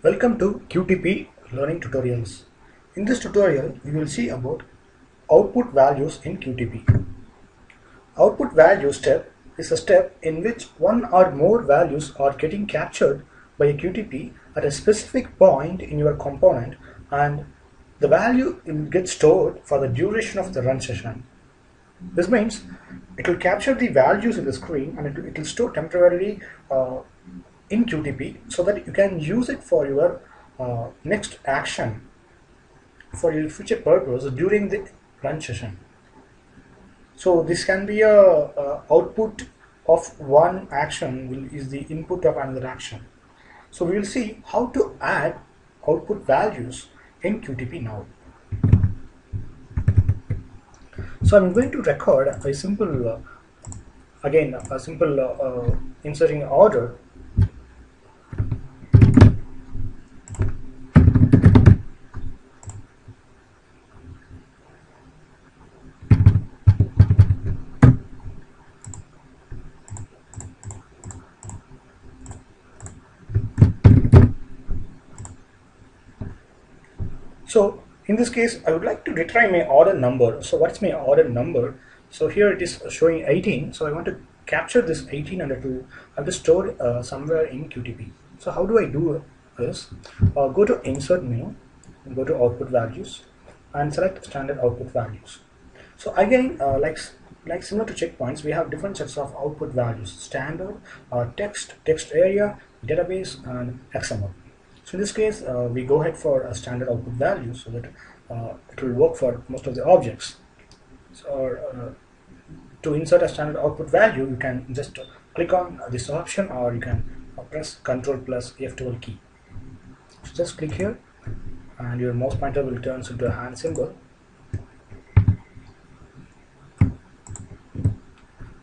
Welcome to QTP Learning Tutorials. In this tutorial, we will see about output values in QTP. Output value step is a step in which one or more values are getting captured by a QTP at a specific point in your component and the value will get stored for the duration of the run session. This means it will capture the values in the screen and it will, it will store temporarily uh, in QTP so that you can use it for your uh, next action for your future purpose during the run session. So this can be a, a output of one action will, is the input of another action. So we will see how to add output values in QTP now. So I'm going to record a simple, uh, again a simple uh, uh, inserting order So in this case, I would like to retry my order number. So what's my order number? So here it is showing 18. So I want to capture this 18 and to have to store uh, somewhere in QTP. So how do I do this? Uh, go to insert menu, go to output values and select standard output values. So again, uh, like like similar to checkpoints, we have different sets of output values: standard, uh, text, text area, database, and XML. So in this case, uh, we go ahead for a standard output value so that uh, it will work for most of the objects. So uh, to insert a standard output value, you can just click on this option or you can press Ctrl plus F12 key. So just click here and your mouse pointer will turn into a hand symbol.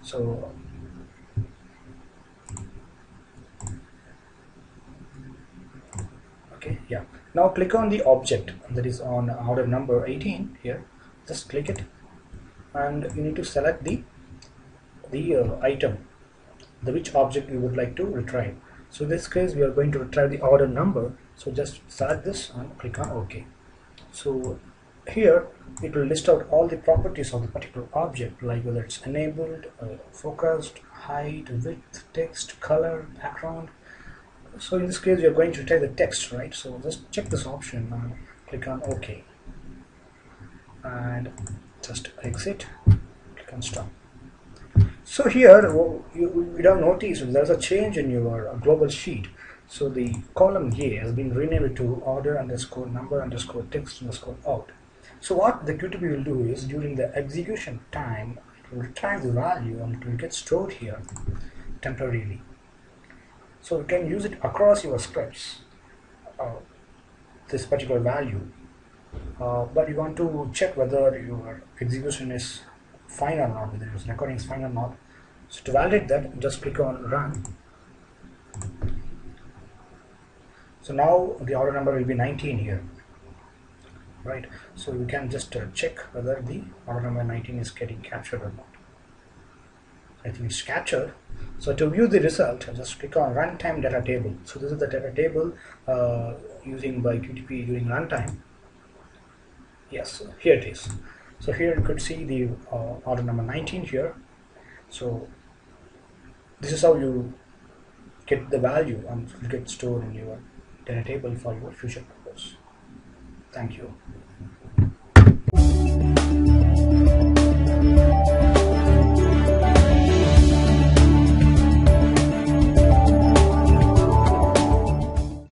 So now click on the object that is on order number 18 here. Just click it and you need to select the the uh, item the which object you would like to retrieve so in this case we are going to retrieve the order number. So just select this and click on ok. So here it will list out all the properties of the particular object like whether it's enabled uh, focused height width text color background so in this case are going to type the text right? So just check this option and click on ok. And just exit. Click on stop. So here you would have noticed there's a change in your uh, global sheet. So the column A has been renamed to order underscore number underscore text underscore out. So what the QTP will do is during the execution time it will retrieve the value and it will get stored here temporarily so you can use it across your scripts, uh, this particular value. Uh, but you want to check whether your execution is fine or not, whether your recording is fine or not. So to validate that, just click on run. So now the order number will be 19 here. Right, so we can just uh, check whether the order number 19 is getting captured or not. Think it's captured. So to view the result, just click on runtime data table. So this is the data table uh, using by QTP during runtime. Yes, here it is. So here you could see the uh, order number 19 here. So this is how you get the value and get stored in your data table for your future purpose. Thank you.